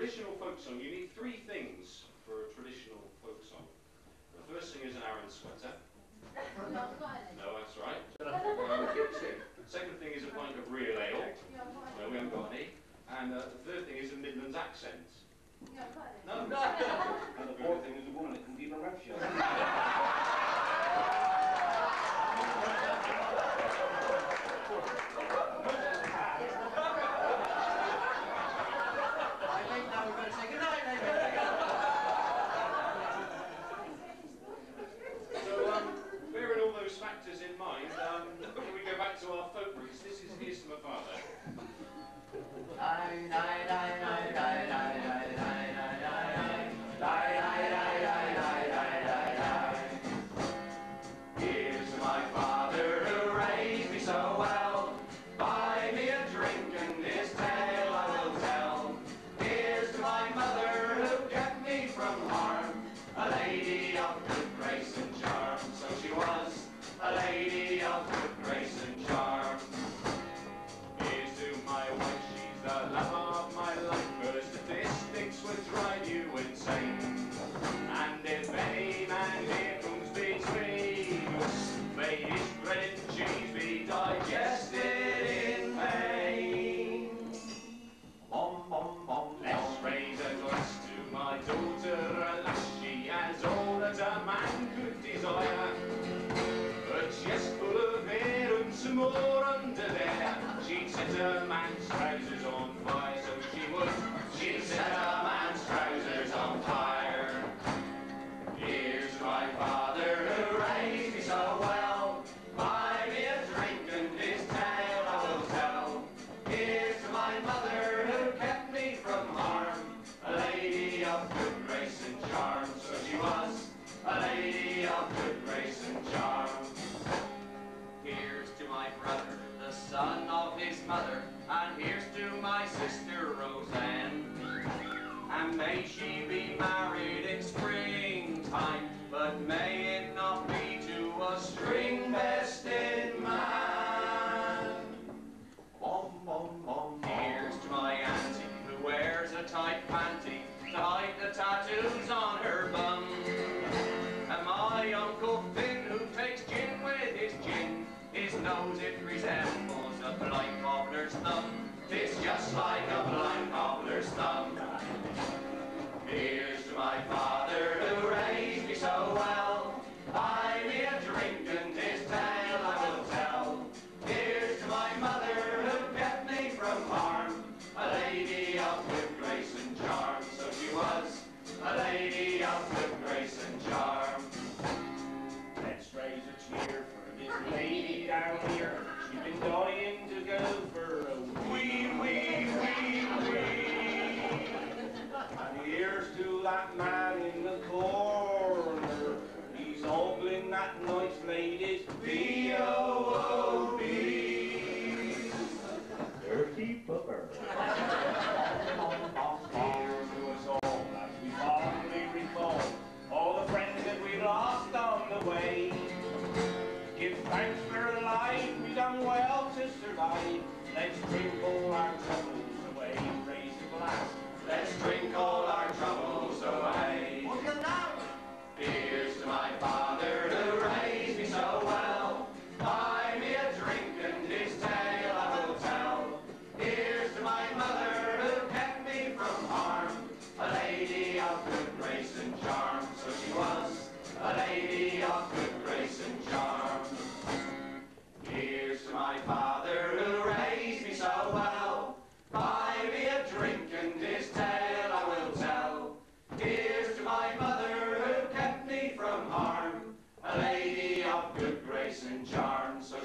a traditional folk song, you need three things for a traditional folk song. The first thing is an Aran sweater. No, that's right. Second thing is a pint of real ale. No, we haven't got any. And uh, the third thing is a Midlands accent. No, no. And the fourth thing is a woman that can keep her mouth man's trousers on fire, so she would. She'd set man's trousers on fire. Here's my father who raised me so well. Buy me a drink and tale I will tell. Here's my mother who kept me from harm. A lady of good grace and charm, so she was. A lady of good grace and charm. Here's to my brother, the son of mother, and here's to my sister Roseanne. And may she be married year for this lady down here. She's been dying to go for a wee, wee, wee, wee. And Here's to that man in the corner. He's ogling that noise. Amen. mason charm so